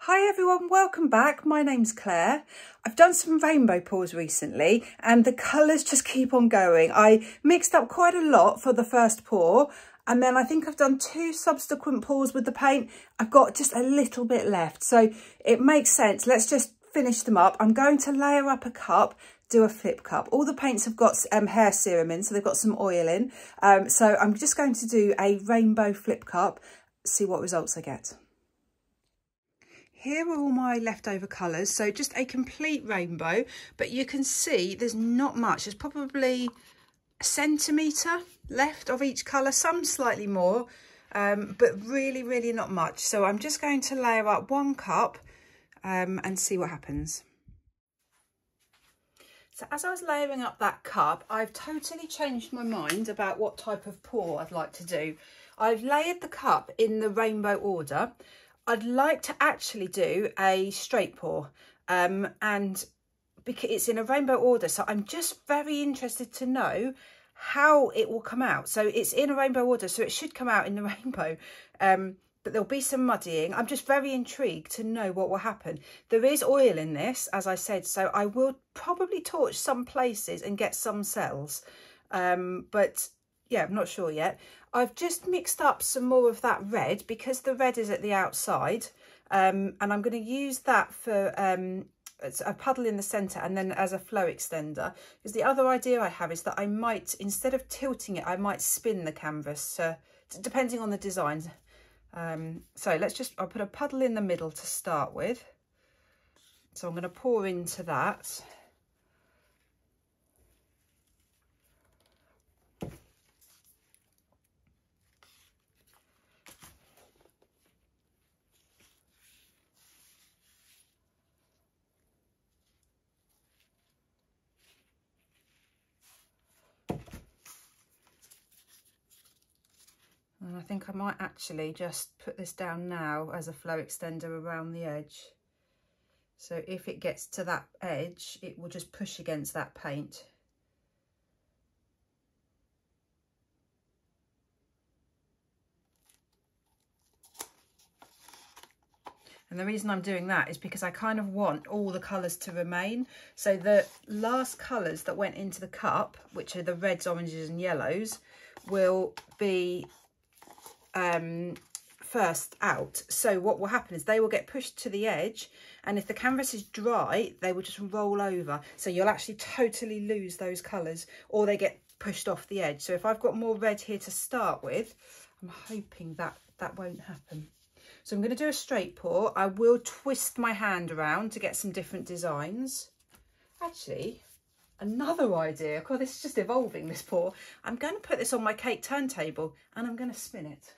Hi everyone, welcome back. My name's Claire. I've done some rainbow pours recently and the colours just keep on going. I mixed up quite a lot for the first pour and then I think I've done two subsequent pours with the paint. I've got just a little bit left. So it makes sense. Let's just finish them up. I'm going to layer up a cup do a flip cup. All the paints have got um, hair serum in, so they've got some oil in. Um, so I'm just going to do a rainbow flip cup, see what results I get. Here are all my leftover colours. So just a complete rainbow, but you can see there's not much. There's probably a centimetre left of each colour, some slightly more, um, but really, really not much. So I'm just going to layer up one cup um, and see what happens. So as I was layering up that cup, I've totally changed my mind about what type of pour I'd like to do. I've layered the cup in the rainbow order. I'd like to actually do a straight pour um, and because it's in a rainbow order. So I'm just very interested to know how it will come out. So it's in a rainbow order, so it should come out in the rainbow. Um, but there'll be some muddying. I'm just very intrigued to know what will happen. There is oil in this, as I said, so I will probably torch some places and get some cells. Um, but yeah, I'm not sure yet. I've just mixed up some more of that red because the red is at the outside. Um, and I'm going to use that for um, a puddle in the centre and then as a flow extender. Because the other idea I have is that I might, instead of tilting it, I might spin the canvas, uh, depending on the design. Um, so let's just, I'll put a puddle in the middle to start with. So I'm going to pour into that. And I think I might actually just put this down now as a flow extender around the edge. So if it gets to that edge, it will just push against that paint. And the reason I'm doing that is because I kind of want all the colours to remain. So the last colours that went into the cup, which are the reds, oranges and yellows, will be um, first out. So what will happen is they will get pushed to the edge and if the canvas is dry, they will just roll over. So you'll actually totally lose those colours or they get pushed off the edge. So if I've got more red here to start with, I'm hoping that that won't happen. So I'm going to do a straight pour. I will twist my hand around to get some different designs. Actually, another idea. God, this is just evolving, this pour. I'm going to put this on my cake turntable and I'm going to spin it.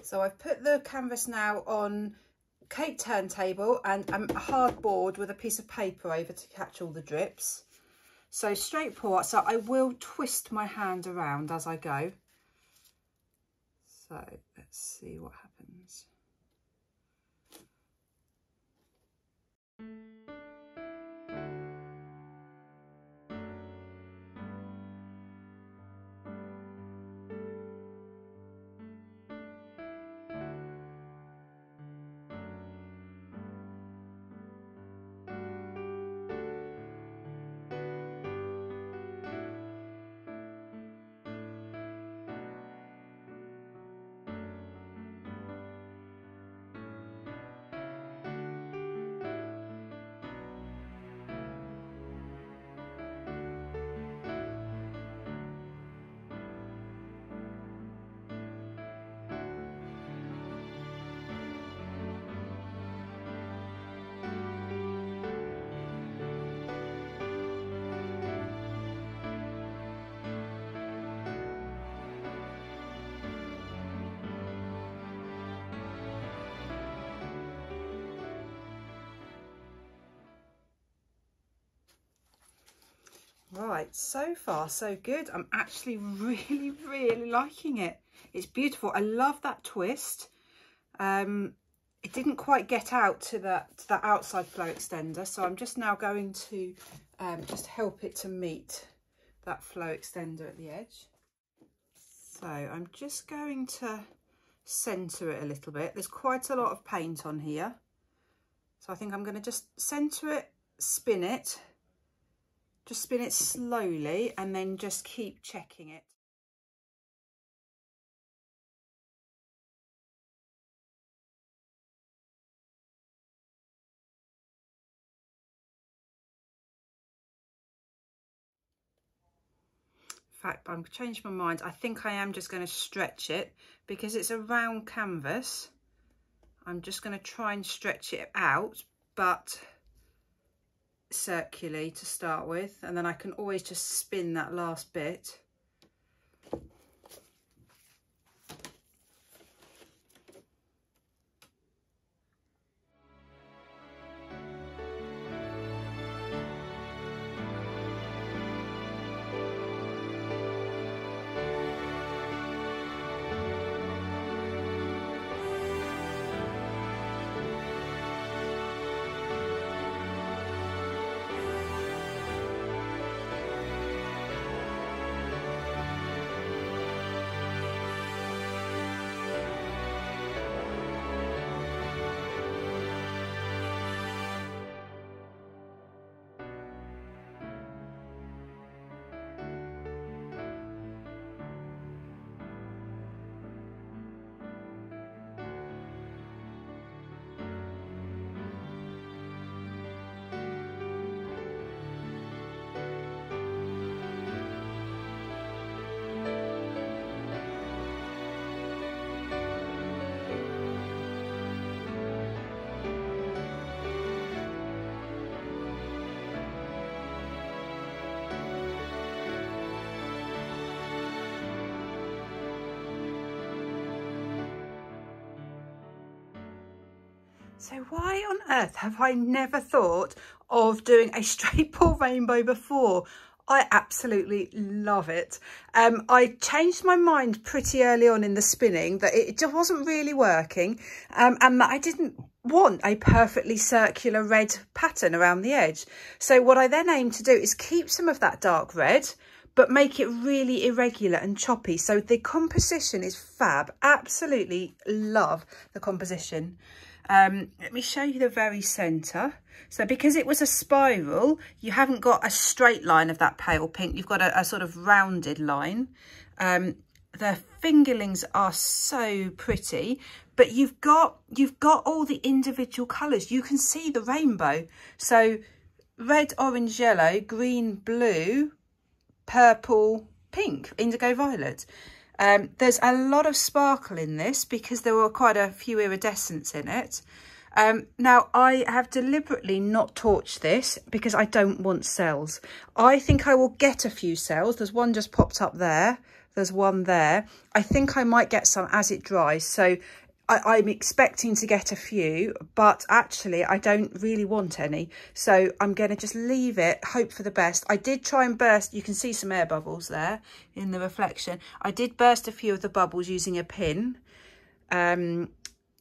So I've put the canvas now on cake turntable and um, a hard board with a piece of paper over to catch all the drips. So straight pour, so I will twist my hand around as I go. So let's see what happens. Right, so far so good. I'm actually really, really liking it. It's beautiful. I love that twist. Um, it didn't quite get out to that, to that outside flow extender, so I'm just now going to um, just help it to meet that flow extender at the edge. So I'm just going to centre it a little bit. There's quite a lot of paint on here. So I think I'm going to just centre it, spin it, just spin it slowly and then just keep checking it. fact, I'm changed my mind. I think I am just going to stretch it because it's a round canvas. I'm just going to try and stretch it out, but circularly to start with. And then I can always just spin that last bit. So why on earth have I never thought of doing a straight pour rainbow before? I absolutely love it. Um, I changed my mind pretty early on in the spinning that it just wasn't really working um, and that I didn't want a perfectly circular red pattern around the edge. So what I then aim to do is keep some of that dark red but make it really irregular and choppy. So the composition is fab. Absolutely love the composition. Um, let me show you the very centre. So because it was a spiral, you haven't got a straight line of that pale pink. You've got a, a sort of rounded line. Um, the fingerlings are so pretty, but you've got you've got all the individual colours. You can see the rainbow. So red, orange, yellow, green, blue, purple, pink, indigo violet. Um, there's a lot of sparkle in this because there were quite a few iridescents in it. Um, now, I have deliberately not torched this because I don't want cells. I think I will get a few cells. There's one just popped up there. There's one there. I think I might get some as it dries. So I, am expecting to get a few, but actually I don't really want any. So I'm going to just leave it, hope for the best. I did try and burst, you can see some air bubbles there in the reflection. I did burst a few of the bubbles using a pin. Um,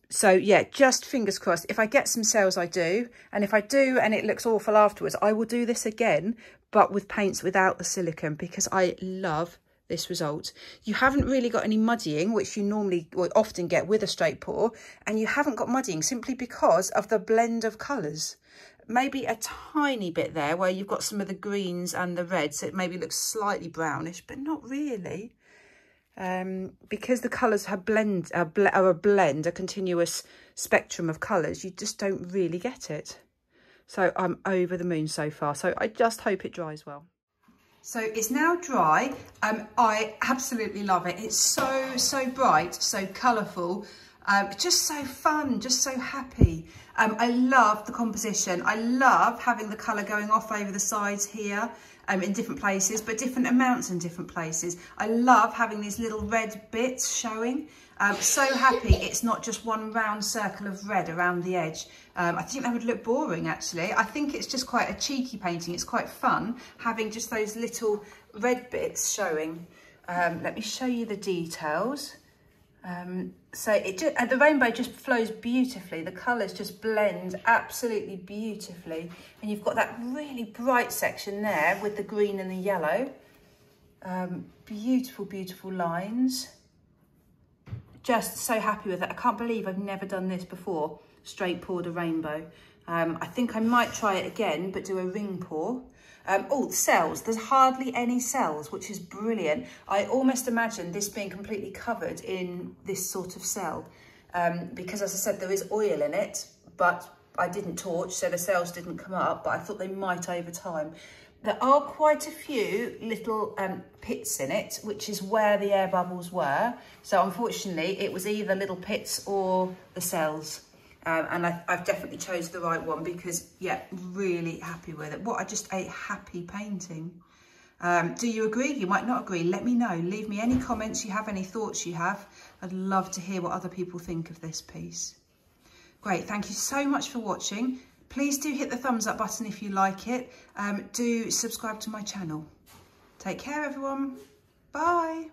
so yeah, just fingers crossed. If I get some cells, I do. And if I do and it looks awful afterwards, I will do this again, but with paints without the silicone because I love this result. You haven't really got any muddying, which you normally or often get with a straight pour, and you haven't got muddying simply because of the blend of colours. Maybe a tiny bit there where you've got some of the greens and the reds, so it maybe looks slightly brownish, but not really. Um, because the colours have blend, are, ble are a blend, a continuous spectrum of colours, you just don't really get it. So I'm over the moon so far. So I just hope it dries well. So it's now dry. Um, I absolutely love it. It's so, so bright, so colourful, um, just so fun, just so happy. Um, I love the composition. I love having the colour going off over the sides here um, in different places, but different amounts in different places. I love having these little red bits showing. Um, so happy it's not just one round circle of red around the edge. Um, I think that would look boring actually. I think it's just quite a cheeky painting. It's quite fun having just those little red bits showing. Um, let me show you the details. Um, so it just, the rainbow just flows beautifully. The colours just blend absolutely beautifully. And you've got that really bright section there with the green and the yellow. Um, beautiful, beautiful lines just so happy with it. I can't believe I've never done this before, straight poured a rainbow. Um, I think I might try it again, but do a ring pour. Um, oh, cells. There's hardly any cells, which is brilliant. I almost imagine this being completely covered in this sort of cell um, because, as I said, there is oil in it, but I didn't torch, so the cells didn't come up, but I thought they might over time. There are quite a few little um, pits in it, which is where the air bubbles were. So unfortunately, it was either little pits or the cells. Um, and I, have definitely chose the right one because, yeah, really happy with it. What I just a happy painting. Um, do you agree? You might not agree. Let me know. Leave me any comments you have, any thoughts you have. I'd love to hear what other people think of this piece. Great, thank you so much for watching. Please do hit the thumbs up button if you like it. Um, do subscribe to my channel. Take care, everyone. Bye.